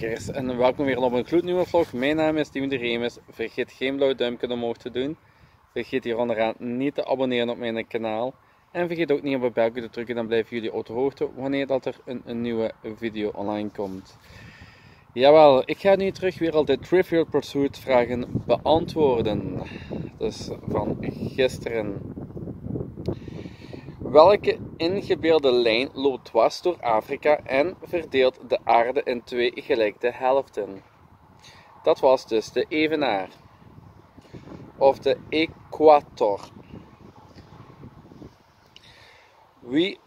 en welkom weer op een gloednieuwe vlog. Mijn naam is Tim de Remus. Vergeet geen blauw duimpje omhoog te doen. Vergeet hier onderaan niet te abonneren op mijn kanaal. En vergeet ook niet op het belletje te drukken, dan blijven jullie op de hoogte wanneer dat er een, een nieuwe video online komt. Jawel, ik ga nu terug weer al de Trivial Pursuit vragen beantwoorden. Dus van gisteren. Welke ingebeelde lijn loopt dwars door Afrika en verdeelt de aarde in twee gelijke helften? Dat was dus de evenaar. Of de equator. Wie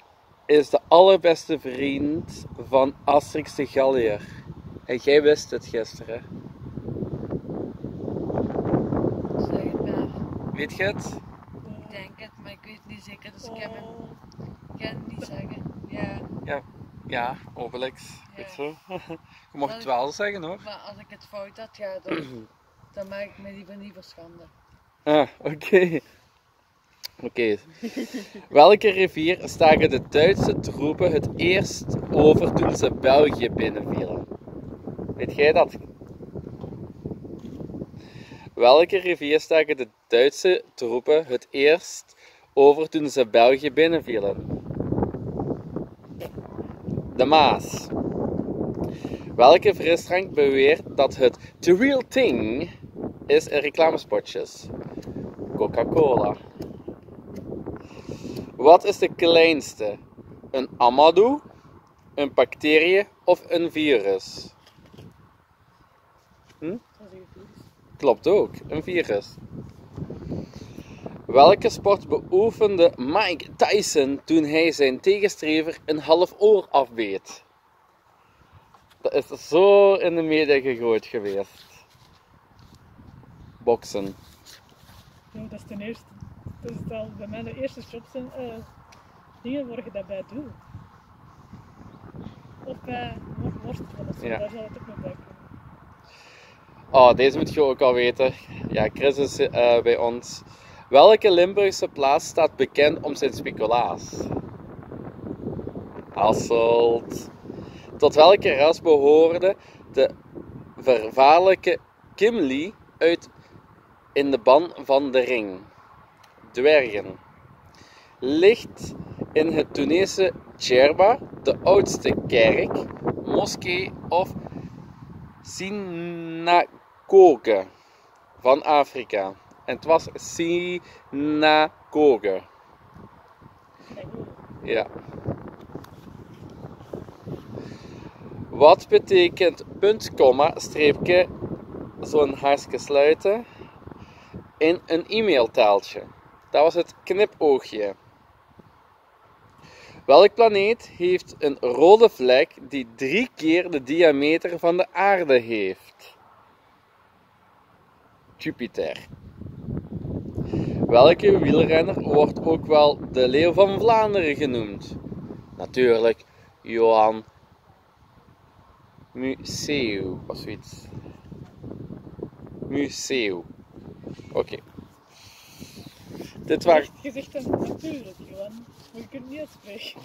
is de allerbeste vriend van Asterix de Gallier? En jij wist het gisteren. Zeg het maar. Weet je het? Ik denk het, maar ik weet het niet zeker, dus ik, heb hem, ik kan het niet zeggen. Ja, Ja, Obelix. Ja. Weet zo. Je mocht het wel zeggen hoor. maar als ik het fout had, ja, dan, dan maak ik me liever niet verschanden. Ah, oké. Oké. Welke rivier staken de Duitse troepen het eerst over toen ze België binnenvielen? Weet jij dat? Welke rivier staken de Duitse troepen het eerst over toen ze België binnenvielen? De Maas. Welke frisdrank beweert dat het the real thing is in reclamespotjes? Coca-Cola. Wat is de kleinste? Een amadou, een bacterie of een virus? Dat is een virus. Klopt ook, een virus. Welke sport beoefende Mike Tyson toen hij zijn tegenstrever een half oor afbeet? Dat is zo in de media gegooid geweest. Boksen. Ja, dat is ten eerste. Dat is al bij mij de eerste job zijn eh, dingen waar je dat bij doet. Of bij wo- worstelen Ja. daar zal het ook nog bij komen. Oh, deze moet je ook al weten. Ja, Chris is eh, bij ons. Welke Limburgse plaats staat bekend om zijn speculaas? Hasselt. Tot welke ras behoorde de vervaarlijke Kimli uit in de ban van de ring? Dwergen. Ligt in het Tunese Djerba de oudste kerk, moskee of synagoge van Afrika. En het was synagoge. Ja. Wat betekent punt, komma, streepje, zo'n haakje sluiten, in een e-mailtaaltje? Dat was het knipoogje. Welk planeet heeft een rode vlek die drie keer de diameter van de aarde heeft? Jupiter. Welke wielrenner wordt ook wel de Leeuw van Vlaanderen genoemd? Natuurlijk Johan Museeuw of zoiets. Museeuw. Oké. Dit waren. Je zegt dan natuurlijk, Johan. Maar je kunt niet uitspreken.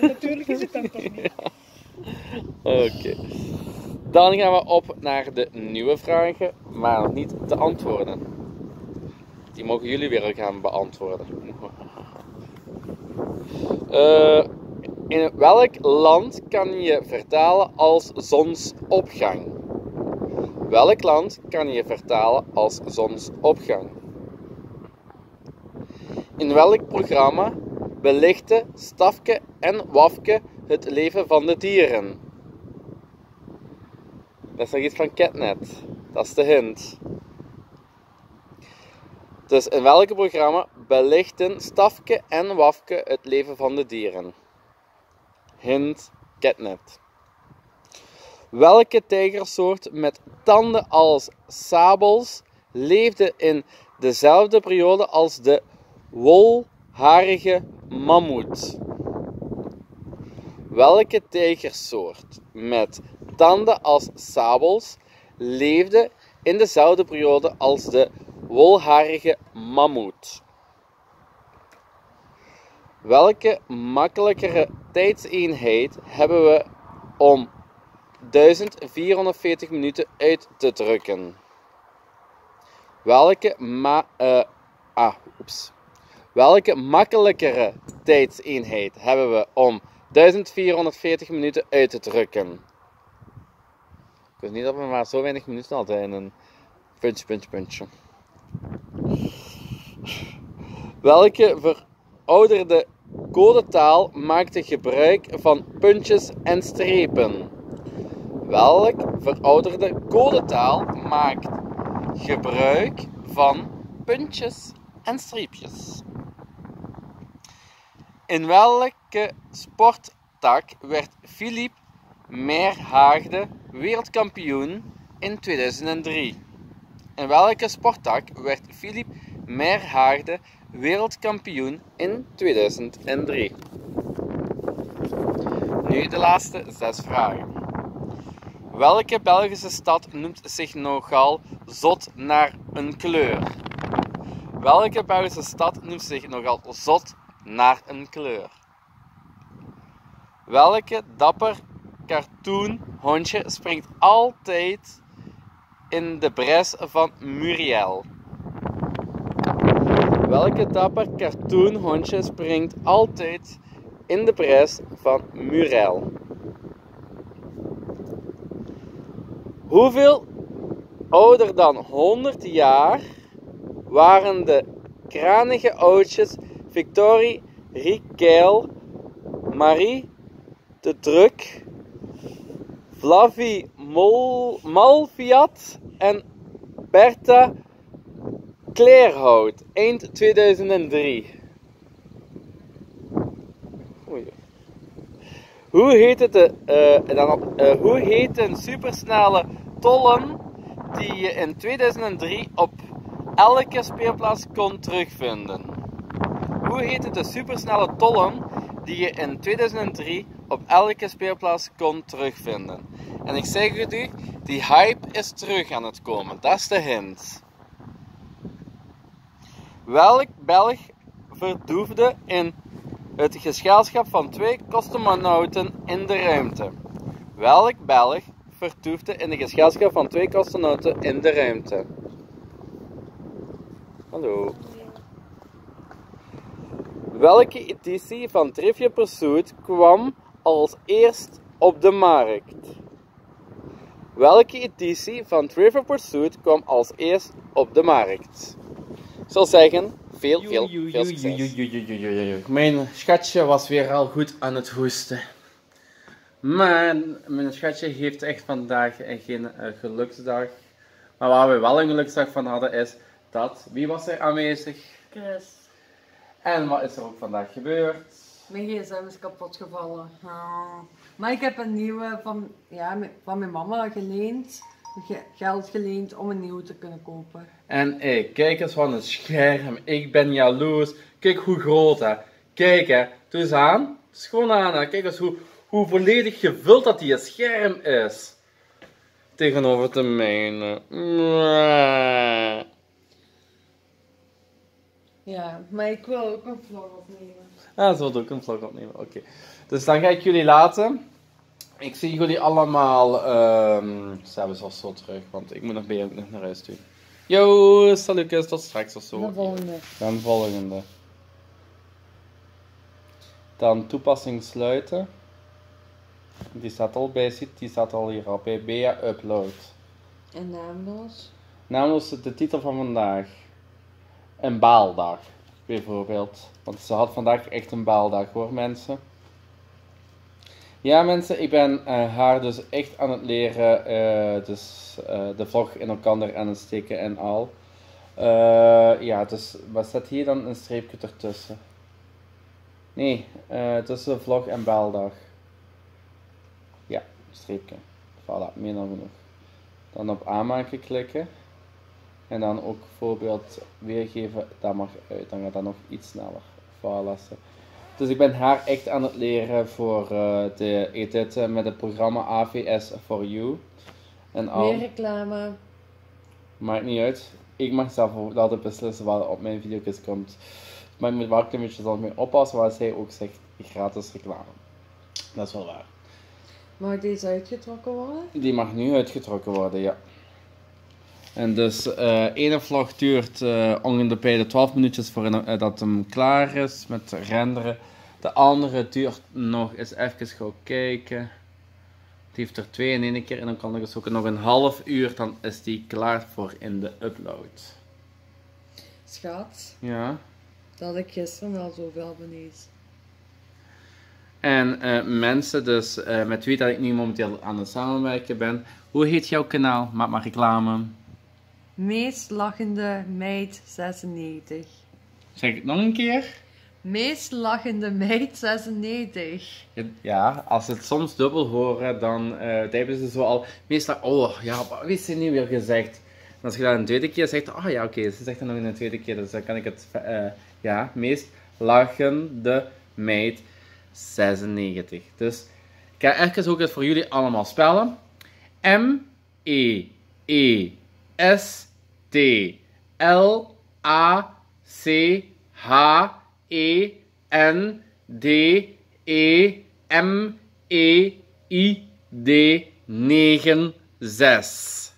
natuurlijk is het dan toch niet. Oké. Dan gaan we op naar de nieuwe vragen, maar nog niet de antwoorden. Die mogen jullie weer gaan beantwoorden. Eh, in welk land kan je vertalen als zonsopgang? Welk land kan je vertalen als zonsopgang? In welk programma belichten Stafke en Wafke het leven van de dieren? Dat is nog iets van Catnet. Dat is de hint. Dus in welk programma belichten Stafke en Wafke het leven van de dieren? Hint Catnet. Welke tijgersoort met tanden als sabels leefde in dezelfde periode als de wolharige mammoet? Welke tijgersoort met tanden als sabels leefde in dezelfde periode als de wolharige mammoet? Welke makkelijkere tijdseenheid hebben we om 1440 minuten uit te drukken? Welke, ma eh, ah, oeps. Welke makkelijkere tijdseenheid hebben we om 1440 minuten uit te drukken? Ik weet niet dat we maar zo weinig minuten al zijn. Een puntje, puntje, puntje. Welke verouderde codetaal maakte gebruik van puntjes en strepen? Welk verouderde codetaal maakt gebruik van puntjes en streepjes? In welke sporttak werd Philippe Merhaagde wereldkampioen in 2003? In welke sporttak werd Philippe Merhaagde wereldkampioen in 2003? Nu de laatste zes vragen. Welke Belgische stad noemt zich nogal zot naar een kleur? Welke Belgische stad noemt zich nogal zot naar een kleur? Welke dapper cartoon hondje springt altijd in de bres van Muriel? Welke dapper cartoon hondje springt altijd in de bres van Muriel? Hoeveel ouder dan 100 jaar waren de kranige oudjes Victorie Riquel, Marie de Druk, Flavie Malfiat en Bertha Kleerhout, eind 2003. Oei. Hoe heet het de, eh, eh, hoe heet een supersnelle tollen die je in 2003 op elke speelplaats kon terugvinden? Hoe heette de supersnelle tollen die je in 2003 op elke speelplaats kon terugvinden? En ik zeg het u, die hype is terug aan het komen. Dat is de hint. Welk Belg verdoefde in het gezelschap van twee cosmonauten in de ruimte? Welk Belg vertoefde in het gezelschap van twee cosmonauten in de ruimte? Hallo. Welke editie van Trivia Pursuit kwam als eerst op de markt? Welke editie van Trivia Pursuit kwam als eerst op de markt? Ik zal zeggen, veel, veel, veel succes. Mijn schatje was weer al goed aan het hoesten. Maar mijn schatje heeft echt vandaag geen uh, geluksdag. Maar waar we wel een geluksdag van hadden is dat... Wie was er aanwezig? Chris, En wat is er ook vandaag gebeurd? mijn gsm is kapot gevallen. Ah. Maar ik heb een nieuwe van, ja, van mijn mama geleend. Ge- Geld geleend om een nieuwe te kunnen kopen. En ik, kijk eens van het scherm. Ik ben jaloers. Kijk hoe groot hè. Kijk hè. Doe eens aan. Schoon aan hè. Kijk eens hoe, hoe volledig gevuld dat die scherm is. Tegenover de mijne. Ja, maar ik wil ook een vlog opnemen. Ah, zo doe ik een vlog opnemen. Oké. Dus dan ga ik jullie laten. Ik zie jullie allemaal. ehm zelfs al zo terug, want ik moet nog bij ook nog naar huis toe. Yo, salutjes, tot straks of zo. De volgende. Dan volgende. Dan toepassing sluiten. Die staat al bij zit, die staat al hier op bij Bea Upload. En naamloos. Namelijk de titel van vandaag. Een baaldag, bijvoorbeeld. Want ze had vandaag echt een baaldag hoor, mensen. Ja, mensen, ik ben eh, haar dus echt aan het leren. eh, dus eh, de vlog in elkaar aan het steken en al. Ja, dus wat staat hier dan een streepje ertussen? Nee, tussen vlog en baaldag. Ja, streepje. Voilà, meer dan genoeg. Dan op aanmaken klikken. En dan ook voorbeeld weergeven, dat mag uit. Dan gaat dat nog iets sneller. Voilà. Dus ik ben haar echt aan het leren voor eh, de editen met het programma AVS for You. En al. Meer reclame. Maakt niet uit. Ik mag zelf altijd beslissen wat op mijn video's komt. Maar ik moet wel een klein beetje zelf mee oppassen, wat zij ook zegt, gratis reclame. Dat is wel waar. Mag deze uitgetrokken worden? Die mag nu uitgetrokken worden, ja. En dus eh ene vlog duurt eh ongeveer de 12 minuutjes voordat eh, dat hem klaar is met renderen. De andere duurt nog eens even gaan kijken. Het heeft er twee in één keer en dan kan ik dus ook nog een half uur, dan is die klaar voor in de upload. Schat, Ja. dat ik gisteren al zoveel abonnees. En mensen dus met wie dat ik nu momenteel aan het samenwerken ben. Hoe heet jouw kanaal? Maak maar reclame. Meest lachende meid 96. Zeg het nog een keer? Meest lachende meid 96. Ja, als ze het soms dubbel horen, dan eh hebben ze zo al meestal, oh ja, wat is er nu weer gezegd? En als je dat een tweede keer zegt, oh ja, oké, ze zegt het nog een tweede keer, dus dan kan ik het, eh, ja, meest lachende meid 96. Dus ik ga even ook het voor jullie allemaal spellen. M E E S T L A C H E N D E M E I D 9 6.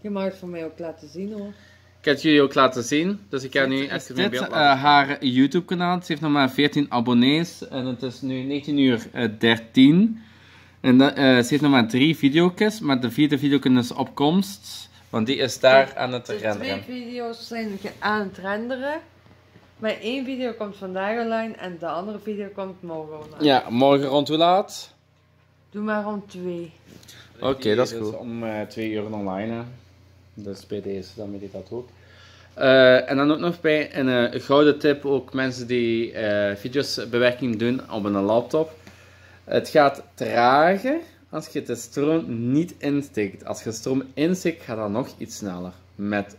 Je mag het voor mij ook laten zien hoor. Ik heb het jullie ook laten zien, dus ik ga nu dit, mijn beeld eh, laten haar YouTube kanaal. Ze heeft nog maar 14 abonnees en het is nu 19 uur eh, 13. En dat, eh, ze heeft nog maar drie video's, maar de vierde video is op komst. Want die is daar aan het De renderen. twee video's zijn aan het renderen. Maar één video komt vandaag online en de andere video komt morgen online. Ja, morgen rond hoe laat? Doe maar rond twee. Oké, dat is goed. om eh, twee uur online. Hè. Dus bij deze, dan weet ik dat ook. Eh, en dan ook nog bij een eh, gouden tip, ook mensen die eh video's bewerking doen op een laptop. Het gaat trager als je de stroom niet insteekt. Als je stroom insteekt, gaat dat nog iets sneller met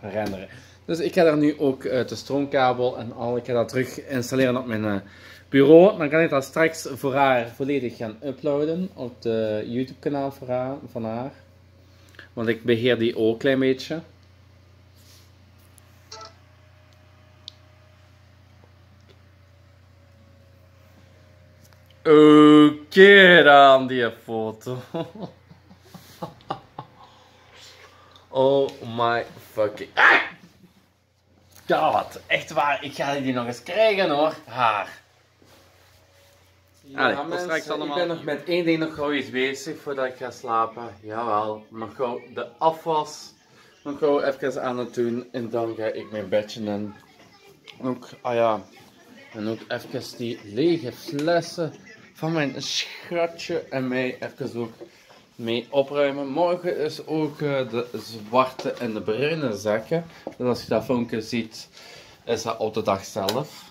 renderen. Dus ik ga daar nu ook eh, de stroomkabel en al, ik ga dat terug installeren op mijn eh, bureau. Dan kan ik dat straks voor haar volledig gaan uploaden op de YouTube kanaal voor haar, van haar. Want ik beheer die ook een klein beetje. Oké dan, die foto. oh my fucking... Ah! God, echt waar, ik ga die nog eens krijgen hoor, haar. Ja, Allee, mensen, straks allemaal. ik ben nog met één ding nog gauw iets bezig voordat ik ga slapen. Jawel, nog gauw de afwas nog gauw even aan het doen en dan ga ik mijn bedje in. Ook, ah ja, en ook even die lege flessen van mijn schatje en mij even ook mee opruimen. Morgen is ook eh, de zwarte en de bruine zakken. Dus als je dat filmpje ziet, is dat op de dag zelf.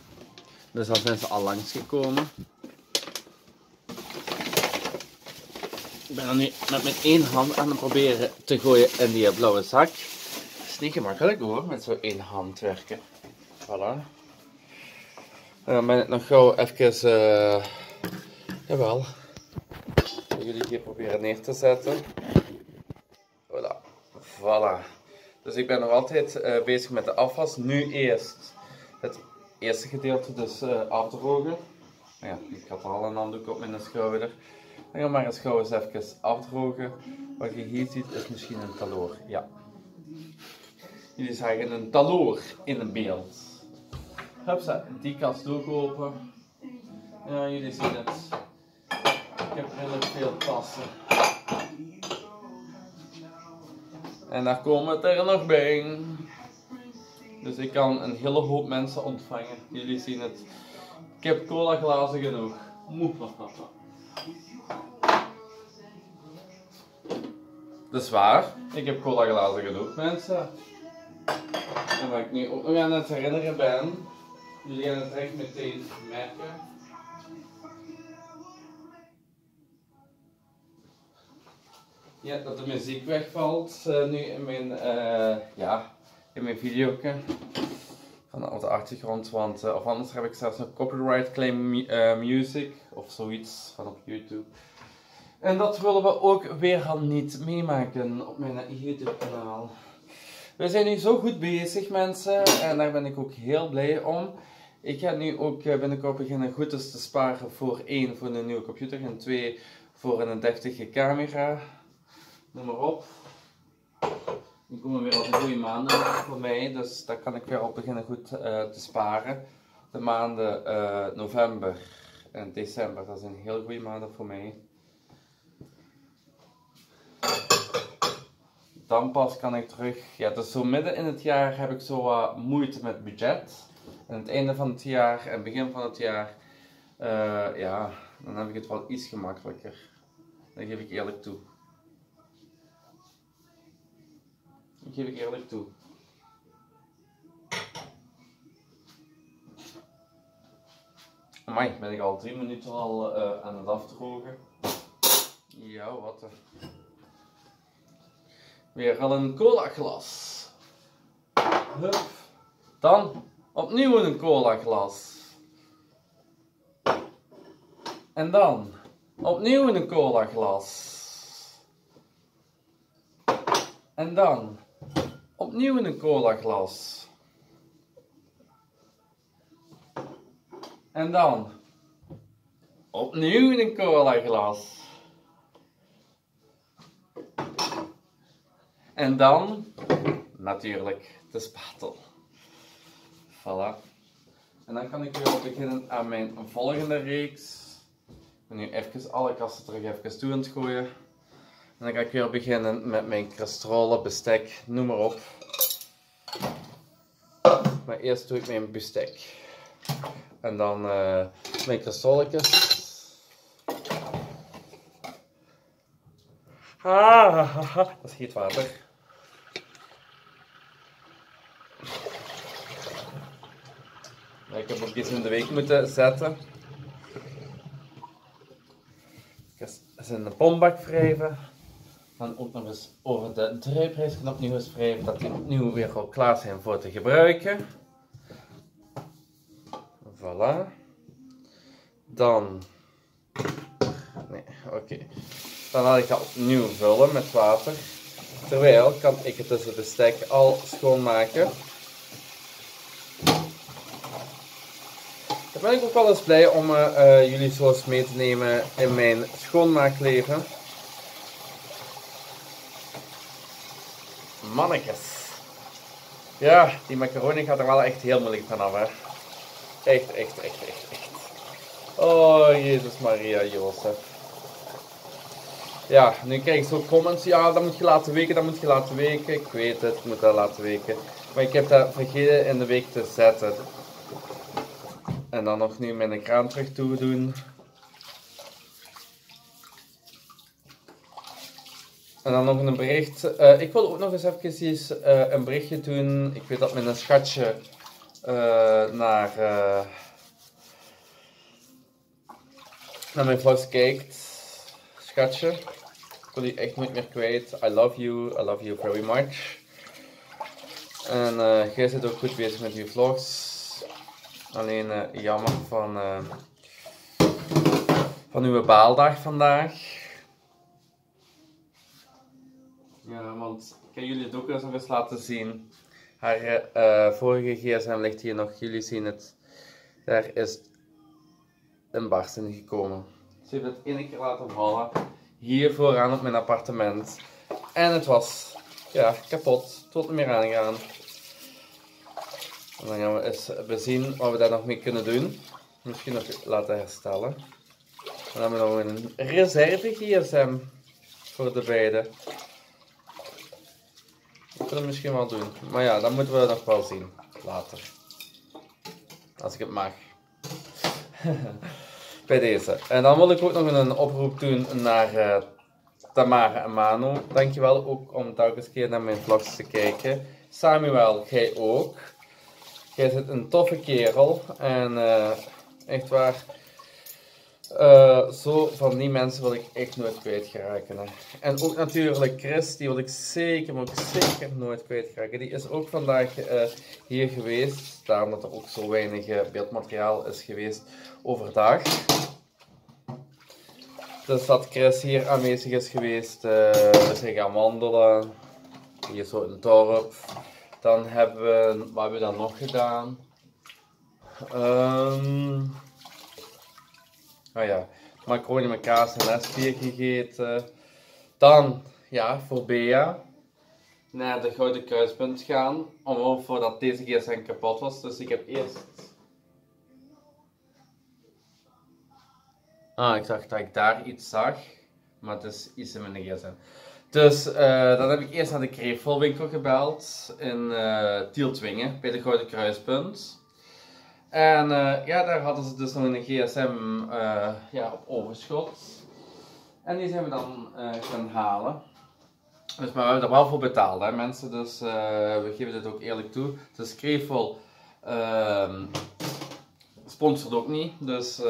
Dus dan zijn ze al langsgekomen. Ik ben er nu met mijn één hand aan het proberen te gooien in die blauwe zak. Het is niet gemakkelijk hoor, met zo één hand werken. Voilà. En dan ben ik nog gauw even, eh jawel, jullie hier proberen neer te zetten. Voilà. Voilà. Dus ik ben nog altijd eh, bezig met de afwas. Nu eerst het eerste gedeelte, dus eh, afdrogen. Nou Ja, ik had al een handdoek op mijn schouder. Dan gaan we maar eens gauw even afdrogen. Wat je hier ziet is misschien een taloor. Ja. Jullie zagen een taloor in het beeld. Hupsa, die kast ook open. Ja, jullie zien het. Ik heb redelijk veel tassen. En daar komen het er nog bij. Dus ik kan een hele hoop mensen ontvangen. Jullie zien het. Ik heb cola glazen genoeg. Dat is waar. Ik heb cola glazen genoeg, mensen. En wat ik nu ook nog aan het herinneren ben, jullie gaan het echt meteen merken. Ja, dat de muziek wegvalt eh, nu in mijn, eh ja, in mijn video van op de achtergrond, want eh, of anders heb ik zelfs nog copyright claim mu- music of zoiets van op YouTube. En dat willen we ook weer al niet meemaken op mijn YouTube kanaal. We zijn nu zo goed bezig mensen en daar ben ik ook heel blij om. Ik ga nu ook binnenkort beginnen goed eens te sparen voor één voor een nieuwe computer en twee voor een deftige camera. Noem maar op. Nu komen weer al de goede maanden voor mij, dus daar kan ik weer op beginnen goed eh, te sparen. De maanden eh, november en december, dat zijn heel goede maanden voor mij. Dan pas kan ik terug. Ja, dus zo midden in het jaar heb ik zo wat moeite met budget. En het einde van het jaar en begin van het jaar, eh, ja, dan heb ik het wel iets gemakkelijker. Dat geef ik eerlijk toe. Dat geef ik eerlijk toe. Amai, ben ik al drie minuten al eh, aan het afdrogen. Ja, wat er. Weer al een cola glas. Hup. Dan opnieuw een cola glas. En dan opnieuw een cola glas. En dan opnieuw een cola glas. En dan opnieuw een cola glas. En dan natuurlijk de spatel. Voilà. En dan kan ik weer beginnen aan mijn volgende reeks. Ik ben nu even alle kasten terug even toe aan het gooien. En dan ga ik weer beginnen met mijn kristallen, bestek, noem maar op. Maar eerst doe ik mijn bestek. En dan uh, mijn kristalletjes. Ah, dat is heet water. Ik heb ook iets in de week moeten zetten. Ik is in de bombak wrijven. Dan ook nog eens over de draaiprijsknop opnieuw eens wrijven. Dat die opnieuw weer al klaar zijn voor te gebruiken. Voilà. Dan. Nee, oké. Dan laat ik dat opnieuw vullen met water. Terwijl kan ik het tussen bestek al schoonmaken. Dan ben ik ook wel eens blij om uh, jullie zo mee te nemen in mijn schoonmaakleven. Mannekes. Ja, die macaroni gaat er wel echt heel moeilijk vanaf, hè. Echt, echt, echt, echt, echt. Oh, Jezus Maria Jozef. Ja, nu krijg ik zo comments. Ja, dat moet je laten weken, dat moet je laten weken. Ik weet het, ik moet dat laten weken. Maar ik heb dat vergeten in de week te zetten. En dan nog nu mijn kraan terug toe doen. En dan nog een bericht. Uh, ik wil ook nog eens even uh, een berichtje doen. Ik weet dat mijn schatje uh, naar, naar mijn vlogs kijkt. Schatje. Ik wil je echt nooit meer kwijt. I love you. I love you very much. En jij zit ook goed bezig met je vlogs. Alleen jammer van, van uw baaldag vandaag. Ja, want ik kan jullie het ook nog eens laten zien. Haar uh, vorige gsm ligt hier nog. Jullie zien het. Daar is een barst in gekomen. Ze heeft het één keer laten vallen. Hier vooraan op mijn appartement. En het was ja, kapot. Tot niet meer aangegaan. Dan gaan we eens bezien wat we daar nog mee kunnen doen. Misschien nog laten herstellen. Dan hebben we nog een reserve GSM voor de beide. We misschien wel doen. Maar ja, dat moeten we nog wel zien. Later. Als ik het mag. Bij deze. En dan wil ik ook nog een oproep doen naar uh, Tamara en Mano. Dankjewel ook om telkens keer naar mijn vlogs te kijken. Samuel, jij ook. Jij zit een toffe kerel. En uh, echt waar. Uh, zo van die mensen wil ik echt nooit kwijtraken. Hè. En ook natuurlijk Chris, die wil ik zeker, maar ook zeker nooit kwijtraken. Die is ook vandaag uh, hier geweest. Daarom dat er ook zo weinig beeldmateriaal is geweest overdag. Dus dat Chris hier aanwezig is geweest. we zijn gaan wandelen. Hier zo in het dorp. Dan hebben we, wat hebben we dan nog gedaan? Um, oh ja, macaroni met kaas en nestbier gegeten. Dan, ja, voor Bea naar de Gouden Kruispunt gaan, om voordat deze gsm kapot was. Dus ik heb eerst... Ah, ik dacht dat ik daar iets zag, maar het is iets in mijn gsm. Dus eh, dan heb ik eerst naar de kreeftelwinkel gebeld in uh, Tieltwingen, bij de Gouden Kruispunt. En eh, ja, daar hadden ze dus nog een gsm ja, op overschot. En die zijn we dan gaan halen. Dus maar we hebben er wel voor betaald, hè, mensen. Dus we geven dit ook eerlijk toe. Dus Krevel uh, sponsort ook niet. Dus,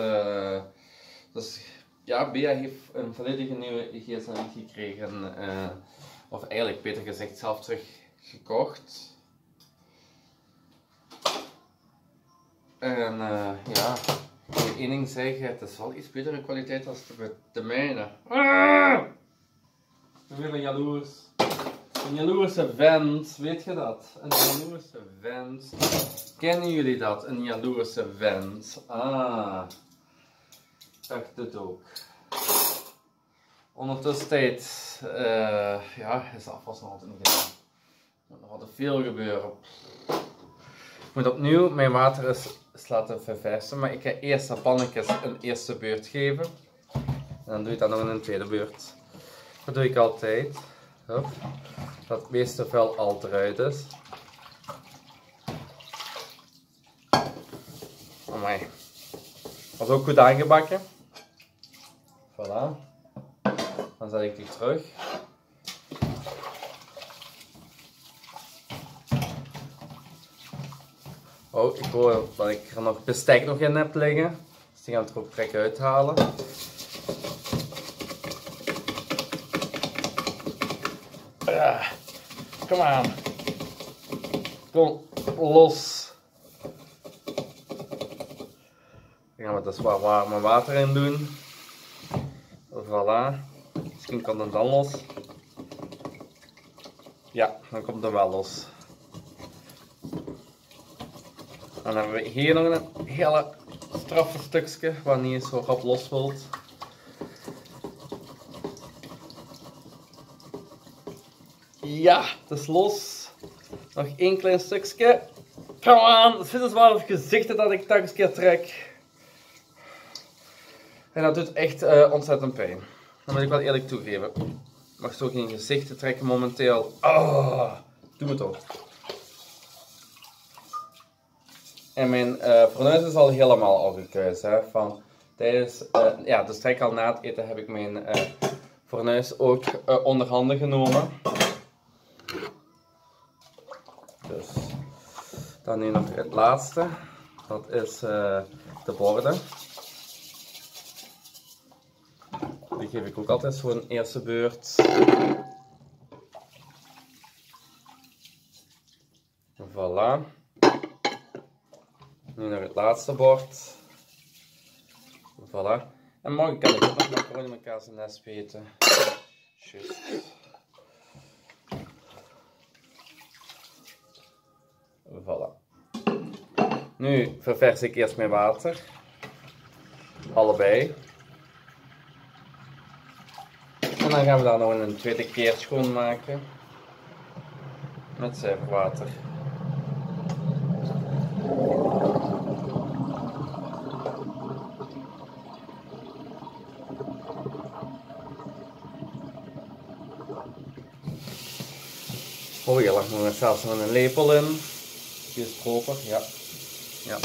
dus ja, Bea heeft een volledige nieuwe gsm gekregen. Of eigenlijk beter gezegd zelf terug En ja, ik wil één zeggen. Het is wel iets betere kwaliteit als de, de mijne. Ah! Ik ben weer jaloers. Een jaloerse vent, weet je dat? Een jaloerse vent. Kennen jullie dat? Een jaloerse vent. Ah. Dacht het ook. Ondertussen tijd, uh, ja, is afwas nog altijd niet. Er moet nog altijd veel gebeuren. Ik moet opnieuw mijn water eens, laten verversen, maar ik ga eerst de pannetjes een eerste beurt geven. En dan doe ik dat nog in een tweede beurt. Dat doe ik altijd. Hup. Dat het meeste vel al eruit is. Amai. Was ook goed aangebakken. Voilà. Dan zet ik die terug. Oh, ik hoor dat ik er nog bestek nog in heb liggen. Dus die gaan we er ook trek uithalen. Kom aan. Kom los. Dan gaan we dus wat warme water in doen. Voilà. Misschien kan het dan los. Ja, dan komt het wel los. Dan hebben we hier nog een hele straffe stukje, wat niet zo rap los wilt. Ja, het is los. Nog één klein stukje. On, het zit dus wel op gezichten dat ik telkens keer trek. En dat doet echt uh, ontzettend pijn. Dat moet ik wel eerlijk toegeven. Mag zo geen gezichten trekken momenteel. Oh, doe het toch. En mijn uh, fornuis is al helemaal afgekuist. Hè, van, tijdens, uh, ja, dus trek al na het eten heb ik mijn uh, fornuis ook handen genomen. Dan nu nog het laatste. Dat is uh, de borden. Die geef ik ook altijd zo'n eerste beurt. Voilà. Nu nog het laatste bord. Voilà. En morgen kan ik ook nog macaroni met kaas en nest eten. Just. Voilà. Nu ververs ik eerst mijn water. Allebei. En dan gaan we dat nog een tweede keer schoonmaken. Met zuiverwater. Oh, je lag nog zelfs nog een lepel in. Die is proper, ja. Ja.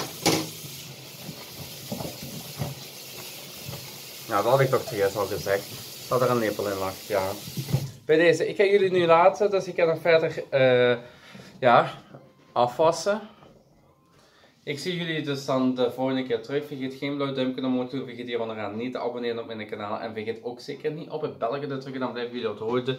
Ja, dat had ik toch eerst al gezegd. Dat er een lepel in lag, ja. Bij deze, ik ga jullie nu laten, dus ik ga nog verder, uh, ja, afwassen. Ik zie jullie dus dan de volgende keer terug. Vergeet geen blauw duimpje omhoog te doen. Vergeet hier onderaan niet te abonneren op mijn kanaal. En vergeet ook zeker niet op het belletje te drukken. Dan blijven jullie op de hoogte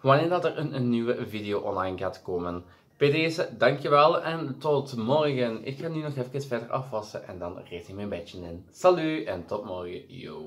wanneer dat er een, nieuwe video online gaat komen. Bij deze, dankjewel en tot morgen. Ik ga nu nog even verder afwassen en dan richt ik mijn bedje in. Salut en tot morgen. Yo.